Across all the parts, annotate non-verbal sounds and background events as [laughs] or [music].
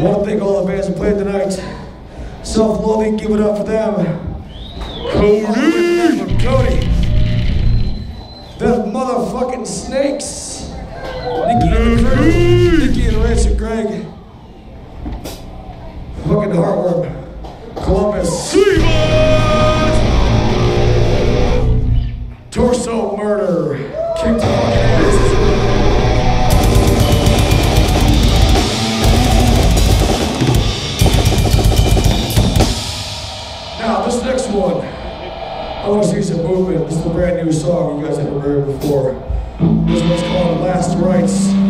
I want to thank all the bands who played tonight. Self-loathing, give it up for them. Cody. Cody. The motherfucking snakes. Nikki and the crew. Nikki and Rich and Greg. Fucking heartworm. Columbus. Movement. This is a brand new song you guys haven't heard before. This one's called Last Rites.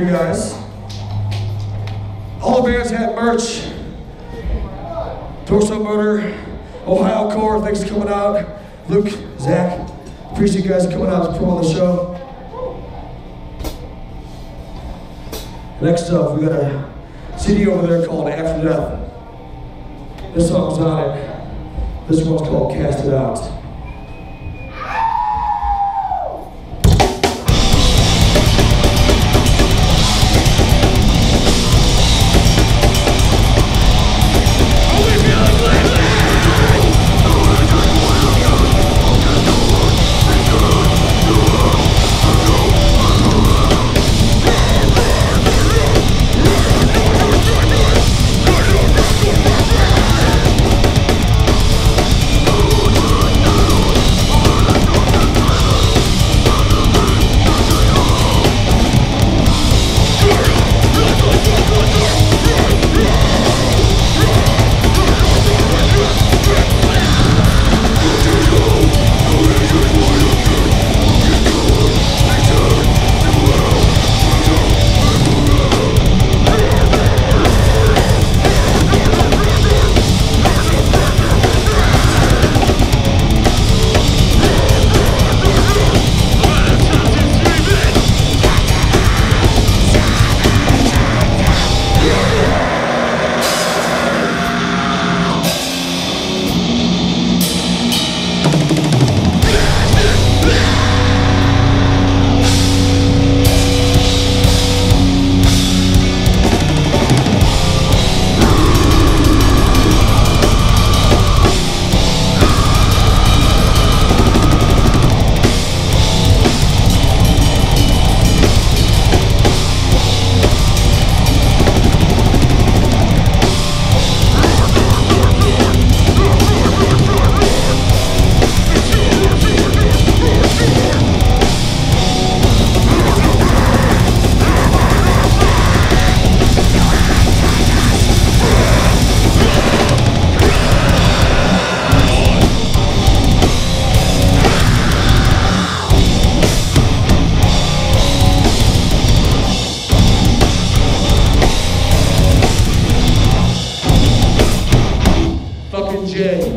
You guys. All the bands had merch. Torso Motor, Ohio Core, thanks for coming out. Luke, Zach, appreciate you guys coming out to promote the show. Next up, we got a CD over there called After Death. This song's on it. This one's called Casted Out. Fucking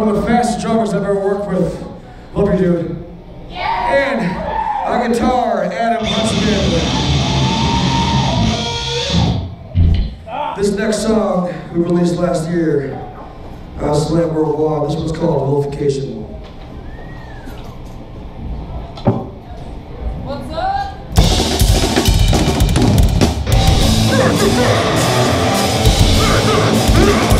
One of the fastest drummers I've ever worked with. Love you, dude. And on guitar, Adam Huntsman. This next song we released last year, uh, Slam Worldwide. This one's called Vilification. What's up? [laughs]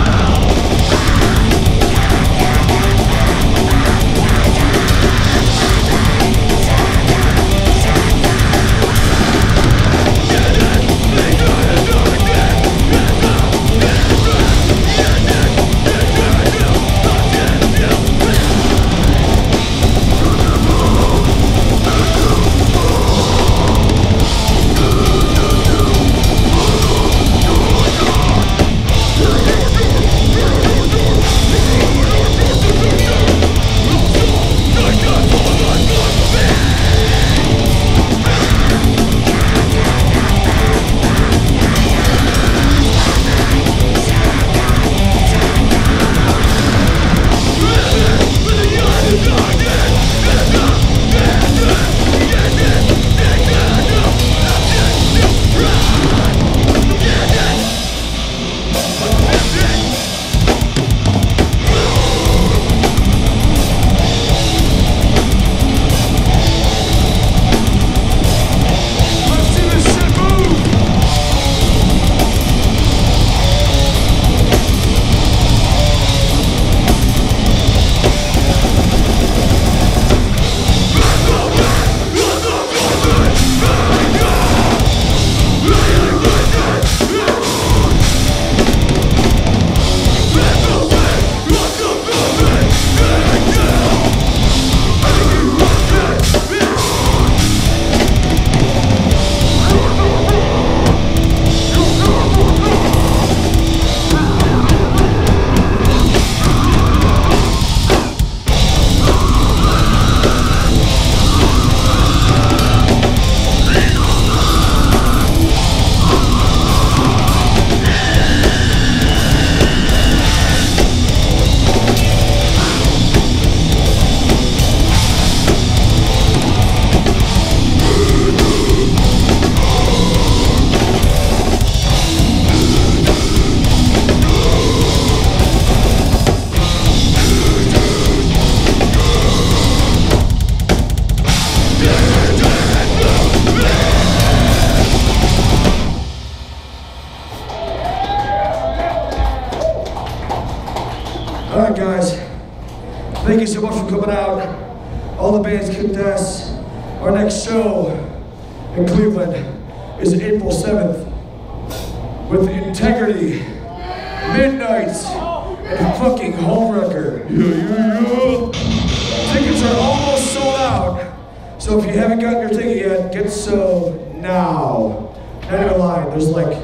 wow. Not gonna lie, there's like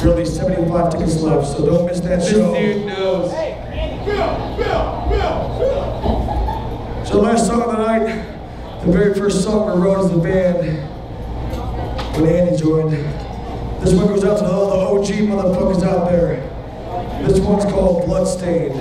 barely 75 tickets left, so don't miss that this show. This dude knows. Hey, Bill, Bill, Bill, so the last song of the night, the very first song we wrote as a band when Andy joined. This one goes out to all the OG motherfuckers out there. This one's called Bloodstained.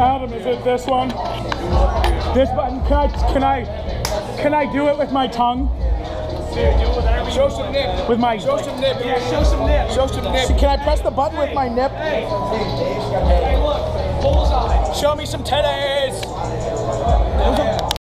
Adam, is it this one? This button, can I, can I, can I do it with my tongue? Show some nip. With my show some nip. Yeah, show some nip. Show some nip. Can I press the button with my nip? Hey, hey look, bullseye. Show me some titty.